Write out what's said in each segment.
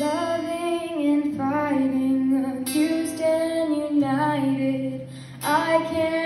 Loving and fighting, accused and united. I can't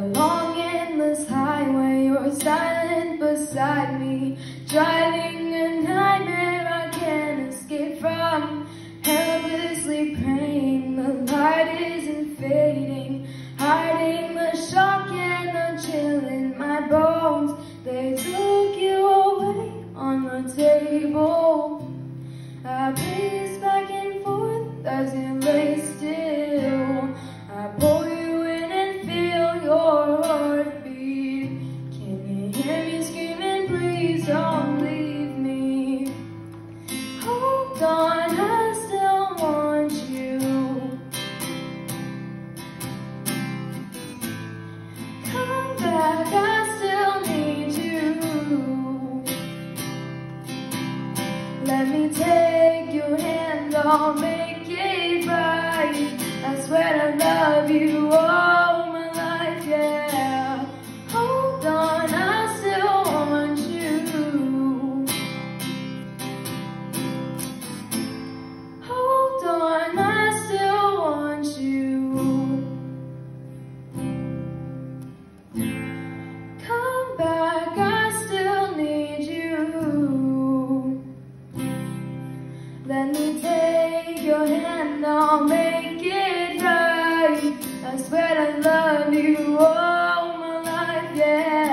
A long endless highway, you're silent beside me, driving a nightmare I can't escape from. Helplessly praying, the light isn't fading, hiding the shock and the chill in my bones. They took you away on the table. I pace back and forth as you lay still. Hold I still want you. Come back, I still need you. Let me take your hand, I'll make I'll make it right. I swear I love you all my life, yeah.